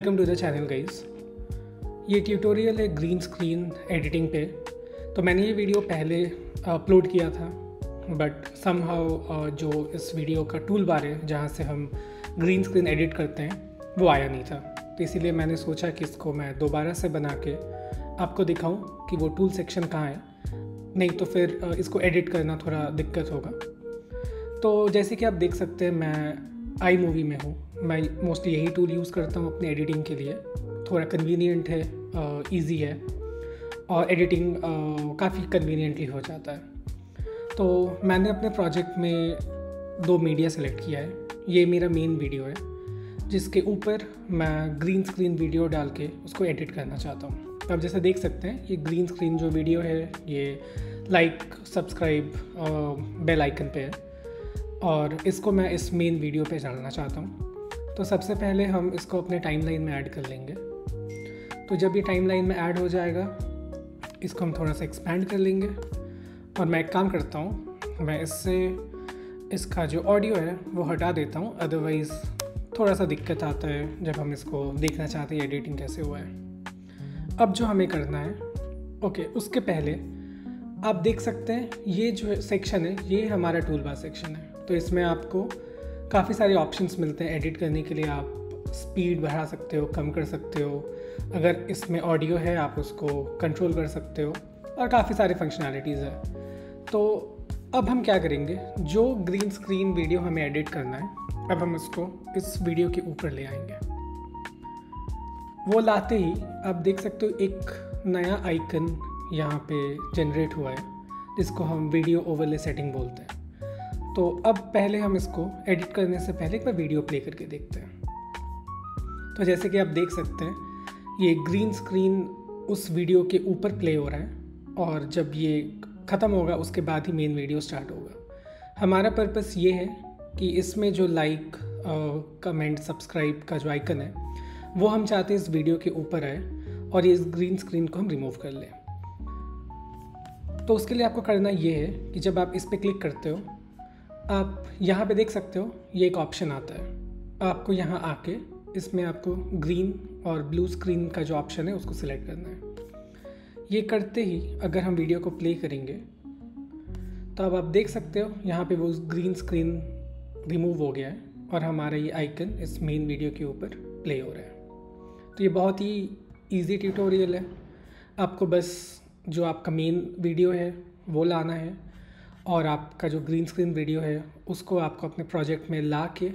Welcome to the channel guys ये tutorial है green screen editing पे। तो मैंने ये वीडियो पहले अपलोड किया था बट सम जो इस वीडियो का टूल बार है, जहाँ से हम ग्रीन स्क्रीन एडिट करते हैं, वो आया नहीं था। तो इसीलिए मैंने सोचा कि इसको मैं दोबारा से बना के आपको दिखाऊँ कि वो टूल सेक्शन कहाँ है। नहीं तो फिर इसको एडिट करना थोड़ा दिक्कत होगा। तो जैसे कि आप देख सकते हैं, मैं आई मूवी में हूँ। मैं मोस्टली यही टूल यूज़ करता हूँ अपने एडिटिंग के लिए। थोड़ा कन्वीनियंट है ईजी है। और एडिटिंग काफ़ी कन्वीनियंटली हो जाता है। तो मैंने अपने प्रोजेक्ट में दो मीडिया सेलेक्ट किया है। ये मेरा मेन वीडियो है, जिसके ऊपर मैं ग्रीन स्क्रीन वीडियो डाल के उसको एडिट करना चाहता हूँ। आप जैसे देख सकते हैं, ये ग्रीन स्क्रीन जो वीडियो है, ये लाइक सब्सक्राइब बेल आइकन पे है। और इसको मैं इस मेन वीडियो पे डालना चाहता हूँ। तो सबसे पहले हम इसको अपने टाइमलाइन में ऐड कर लेंगे। तो जब ये टाइमलाइन में ऐड हो जाएगा, इसको हम थोड़ा सा एक्सपेंड कर लेंगे। और मैं एक काम करता हूँ, मैं इससे इसका जो ऑडियो है, वो हटा देता हूँ। अदरवाइज़ थोड़ा सा दिक्कत आता है जब हम इसको देखना चाहते हैं एडिटिंग कैसे हुआ है। अब जो हमें करना है ओके उसके पहले आप देख सकते हैं, ये जो सेक्शन है, ये हमारा टूल बार सेक्शन है। तो इसमें आपको काफ़ी सारे ऑप्शंस मिलते हैं एडिट करने के लिए आप स्पीड बढ़ा सकते हो, कम कर सकते हो। अगर इसमें ऑडियो है, आप उसको कंट्रोल कर सकते हो और काफ़ी सारे फंक्शनैलिटीज़ है। तो अब हम क्या करेंगे? जो ग्रीन स्क्रीन वीडियो हमें एडिट करना है, अब हम उसको इस वीडियो के ऊपर ले आएँगे। वो लाते ही आप देख सकते हो एक नया आइकन यहाँ पे जनरेट हुआ है, जिसको हम वीडियो ओवरले सेटिंग बोलते हैं। तो अब पहले हम इसको एडिट करने से पहले एक बार वीडियो प्ले करके देखते हैं। तो जैसे कि आप देख सकते हैं, ये ग्रीन स्क्रीन उस वीडियो के ऊपर प्ले हो रहा है और जब ये ख़त्म होगा, उसके बाद ही मेन वीडियो स्टार्ट होगा। हमारा पर्पस ये है कि इसमें जो लाइक कमेंट सब्सक्राइब का जो आइकन है, वो हम चाहते हैं इस वीडियो के ऊपर आए और ये इस ग्रीन स्क्रीन को हम रिमूव कर लें। तो उसके लिए आपको करना ये है कि जब आप इस पर क्लिक करते हो आप यहाँ पे देख सकते हो, ये एक ऑप्शन आता है। आपको यहाँ आके इसमें आपको ग्रीन और ब्लू स्क्रीन का जो ऑप्शन है, उसको सिलेक्ट करना है। ये करते ही अगर हम वीडियो को प्ले करेंगे तो अब आप देख सकते हो, यहाँ पे वो ग्रीन स्क्रीन रिमूव हो गया है और हमारा ये आइकन इस मेन वीडियो के ऊपर प्ले हो रहा है। तो ये बहुत ही ईजी ट्यूटोरियल है। आपको बस जो आपका मेन वीडियो है, वो लाना है। और आपका जो ग्रीन स्क्रीन वीडियो है, उसको आपको अपने प्रोजेक्ट में ला के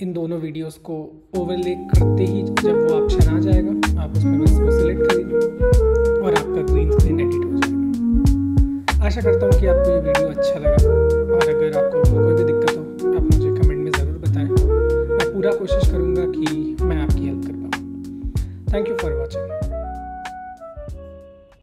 इन दोनों वीडियोस को ओवरले करते ही जब वो ऑप्शन आ जाएगा, आप उसमें बस वो सिलेक्ट करेंगे और आपका ग्रीन स्क्रीन एडिट हो जाएगा। आशा करता हूँ कि आपको ये वीडियो अच्छा लगा और अगर आपको कोई भी दिक्कत हो, आप मुझे कमेंट में ज़रूर बताएँ। मैं पूरा कोशिश करूँगा कि मैं आपकी हेल्प कर पाऊँ। Thank you for watching